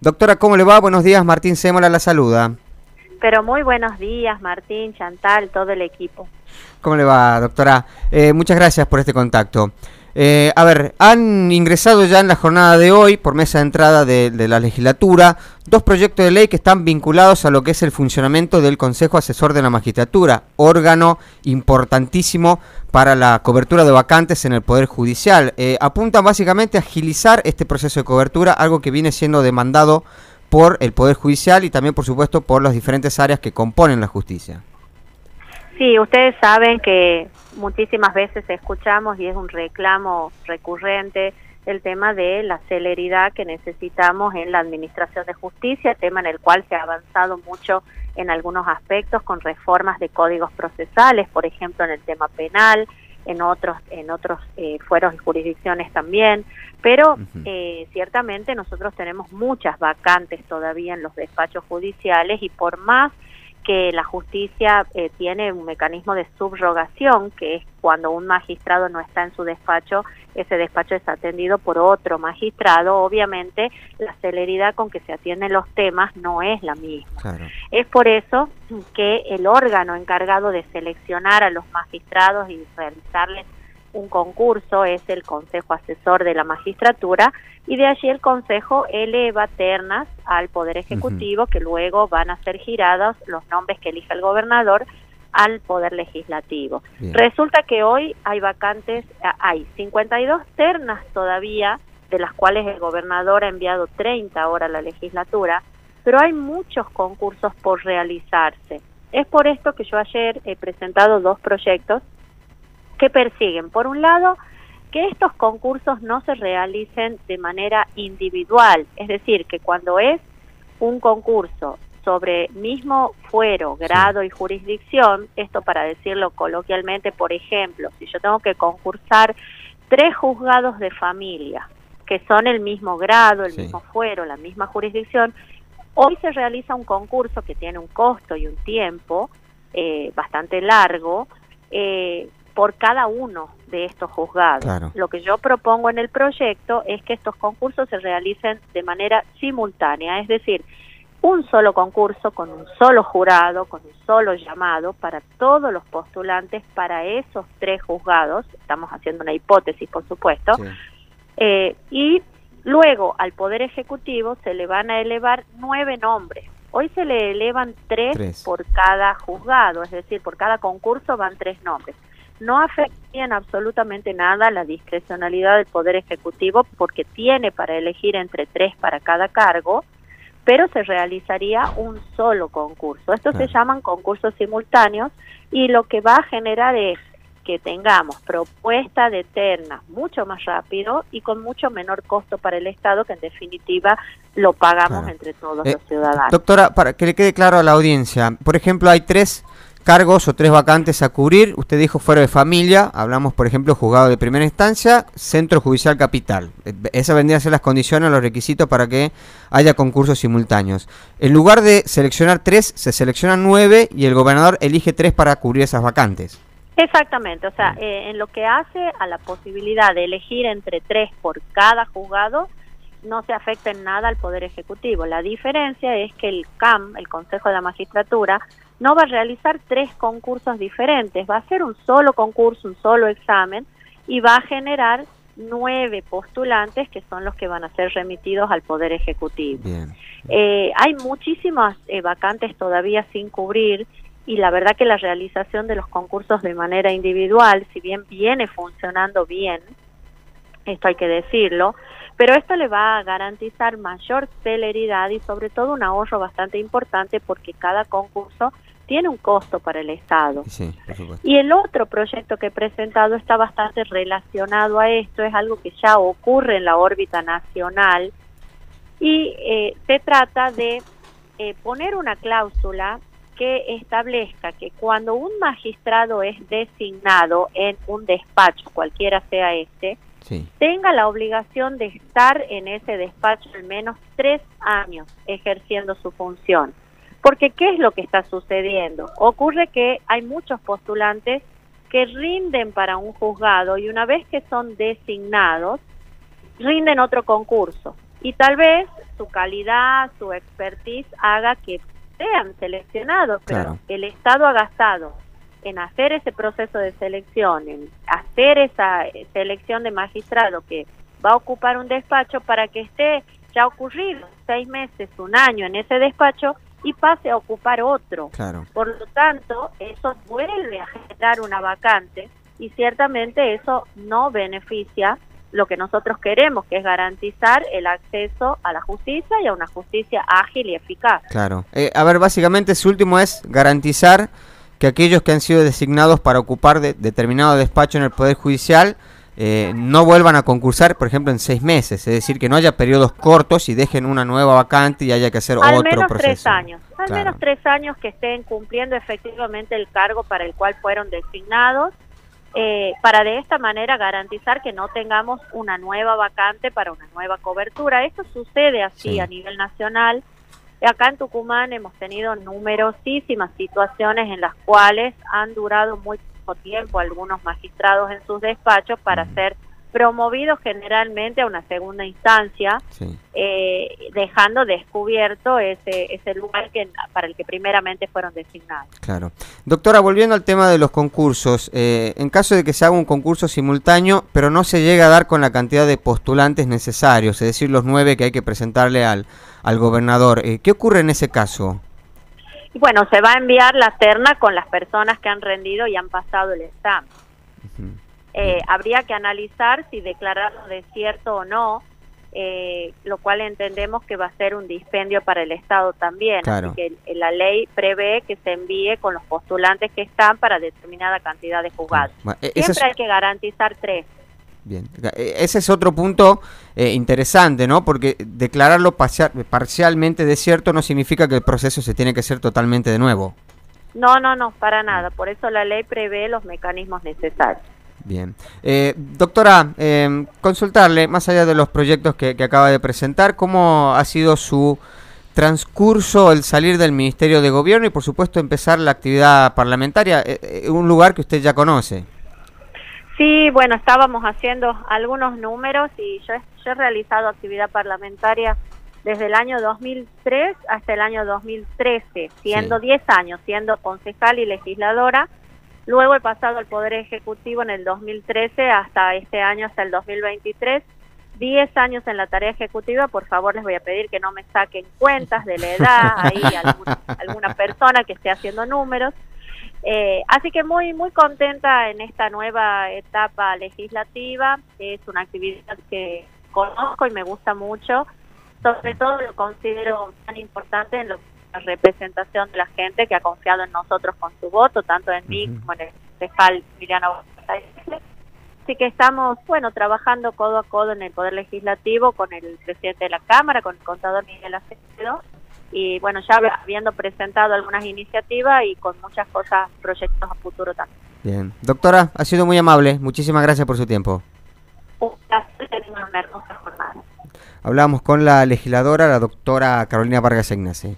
Doctora, ¿cómo le va? Buenos días, Martín Sémola la saluda. Pero muy buenos días, Martín, Chantal, todo el equipo. ¿Cómo le va, doctora? Eh, muchas gracias por este contacto. Eh, a ver, han ingresado ya en la jornada de hoy, por mesa de entrada de, la legislatura, dos proyectos de ley que están vinculados a lo que es el funcionamiento del Consejo Asesor de la Magistratura, órgano importantísimo para la cobertura de vacantes en el Poder Judicial. Eh, apuntan básicamente a agilizar este proceso de cobertura, algo que viene siendo demandado por el Poder Judicial y también, por supuesto, por las diferentes áreas que componen la justicia. Sí, ustedes saben que muchísimas veces escuchamos y es un reclamo recurrente el tema de la celeridad que necesitamos en la administración de justicia, tema en el cual se ha avanzado mucho en algunos aspectos con reformas de códigos procesales, por ejemplo en el tema penal, en otros en otros eh, fueros y jurisdicciones también, pero eh, ciertamente nosotros tenemos muchas vacantes todavía en los despachos judiciales y por más que la justicia eh, tiene un mecanismo de subrogación, que es cuando un magistrado no está en su despacho, ese despacho es atendido por otro magistrado. Obviamente, la celeridad con que se atienden los temas no es la misma. Es por eso que el órgano encargado de seleccionar a los magistrados y realizarles un concurso es el Consejo Asesor de la Magistratura y de allí el Consejo eleva ternas al Poder Ejecutivo que luego van a ser girados los nombres que elija el gobernador al Poder Legislativo. Resulta que hoy hay vacantes, hay 52 ternas todavía, de las cuales el gobernador ha enviado 30 ahora a la legislatura, pero hay muchos concursos por realizarse. Es por esto que yo ayer he presentado dos proyectos que persiguen, por un lado, que estos concursos no se realicen de manera individual, es decir, que cuando es un concurso sobre mismo fuero, grado y jurisdicción, esto para decirlo coloquialmente, por ejemplo, si yo tengo que concursar tres juzgados de familia, que son el mismo grado, el mismo fuero, la misma jurisdicción, hoy se realiza un concurso que tiene un costo y un tiempo eh, bastante largo, eh, por cada uno de estos juzgados. Lo que yo propongo en el proyecto es que estos concursos se realicen de manera simultánea, es decir, un solo concurso con un solo jurado, con un solo llamado para todos los postulantes para esos tres juzgados, estamos haciendo una hipótesis por supuesto, eh, y luego al Poder Ejecutivo se le van a elevar nueve nombres. Hoy se le elevan tres. por cada juzgado, es decir, por cada concurso van tres nombres no afectarían absolutamente nada la discrecionalidad del Poder Ejecutivo porque tiene para elegir entre tres para cada cargo, pero se realizaría un solo concurso. Estos se llaman concursos simultáneos y lo que va a generar es que tengamos propuesta de terna mucho más rápido y con mucho menor costo para el Estado, que en definitiva lo pagamos entre todos eh, los ciudadanos. Doctora, para que le quede claro a la audiencia, por ejemplo, hay tres cargos o tres vacantes a cubrir. Usted dijo fuera de familia, hablamos por ejemplo juzgado de primera instancia, centro judicial capital. Eh, esas vendrían a ser las condiciones, los requisitos para que haya concursos simultáneos. En lugar de seleccionar tres, se seleccionan nueve y el gobernador elige tres para cubrir esas vacantes. Exactamente, o sea, eh, en lo que hace a la posibilidad de elegir entre tres por cada juzgado, no se afecta en nada al Poder Ejecutivo. La diferencia es que el CAM, el Consejo de la Magistratura, no va a realizar tres concursos diferentes, va a hacer un solo concurso, un solo examen y va a generar nueve postulantes que son los que van a ser remitidos al Poder Ejecutivo. Eh, hay muchísimas eh, vacantes todavía sin cubrir y la verdad que la realización de los concursos de manera individual, si bien viene funcionando bien, esto hay que decirlo, pero esto le va a garantizar mayor celeridad y sobre todo un ahorro bastante importante porque cada concurso tiene un costo para el Estado. y el otro proyecto que he presentado está bastante relacionado a esto, es algo que ya ocurre en la órbita nacional y eh, se trata de eh, poner una cláusula que establezca que cuando un magistrado es designado en un despacho, cualquiera sea este, tenga la obligación de estar en ese despacho al menos tres años ejerciendo su función. Porque ¿qué es lo que está sucediendo? Ocurre que hay muchos postulantes que rinden para un juzgado y una vez que son designados, rinden otro concurso. y tal vez su calidad, su expertise haga que sean seleccionados, pero el Estado ha gastado en hacer ese proceso de selección, en hacer esa eh, selección de magistrado que va a ocupar un despacho para que esté ya ocurrido seis meses, un año en ese despacho y pase a ocupar otro. Por lo tanto, eso vuelve a generar una vacante y ciertamente eso no beneficia lo que nosotros queremos, que es garantizar el acceso a la justicia y a una justicia ágil y eficaz. Claro. Eh, a ver, básicamente su último es garantizar que aquellos que han sido designados para ocupar determinado despacho en el Poder Judicial eh, no vuelvan a concursar, por ejemplo, en seis meses, es decir, que no haya periodos cortos y dejen una nueva vacante y haya que hacer al otro menos proceso. Tres años, al menos tres años que estén cumpliendo efectivamente el cargo para el cual fueron designados, eh, para de esta manera garantizar que no tengamos una nueva vacante para una nueva cobertura. Esto sucede así a nivel nacional. Acá en Tucumán hemos tenido numerosísimas situaciones en las cuales han durado muy tiempo algunos magistrados en sus despachos para ser promovidos generalmente a una segunda instancia, eh, dejando descubierto ese, ese lugar que, para el que primeramente fueron designados. Claro. Doctora, volviendo al tema de los concursos, eh, en caso de que se haga un concurso simultáneo, pero no se llega a dar con la cantidad de postulantes necesarios, es decir, los nueve que hay que presentarle al, al gobernador, eh, ¿qué ocurre en ese caso? Y bueno, se va a enviar la terna con las personas que han rendido y han pasado el examen. Eh, habría que analizar si declararlo desierto o no, eh, lo cual entendemos que va a ser un dispendio para el Estado también. Así que la ley prevé que se envíe con los postulantes que están para determinada cantidad de juzgados. E-, Siempre hay que garantizar tres. Bien, e, ese es otro punto eh, interesante, ¿no? Porque declararlo parcialmente desierto no significa que el proceso se tiene que hacer totalmente de nuevo. No, no, no, para nada. Por eso la ley prevé los mecanismos necesarios. Bien. Eh, doctora, em, consultarle, más allá de los proyectos que, acaba de presentar, ¿cómo ha sido su transcurso el salir del Ministerio de Gobierno y por supuesto empezar la actividad parlamentaria, eh, un lugar que usted ya conoce? Sí, bueno, estábamos haciendo algunos números y yo, he realizado actividad parlamentaria desde el año 2003 hasta el año 2013, siendo 10 años, siendo concejal y legisladora. Luego he pasado al Poder Ejecutivo en el 2013 hasta este año, hasta el 2023. 10 años en la tarea ejecutiva, por favor les voy a pedir que no me saquen cuentas de la edad, ahí alguna, alguna persona que esté haciendo números. Eh, así que muy muy contenta en esta nueva etapa legislativa. Es una actividad que conozco y me gusta mucho. Sobre todo lo considero tan importante en la representación de la gente que ha confiado en nosotros con su voto, tanto en mí como en el concejal Miriano Así que estamos, bueno, trabajando codo a codo en el Poder Legislativo con el presidente de la Cámara, con el contador Miguel Acevedo, y bueno, ya habiendo presentado algunas iniciativas y con muchas cosas, proyectos a futuro también. Bien. Doctora, ha sido muy amable. Muchísimas gracias por su tiempo. Un placer, una hermosa jornada. Hablamos con la legisladora, la doctora Carolina Vargas Ignace.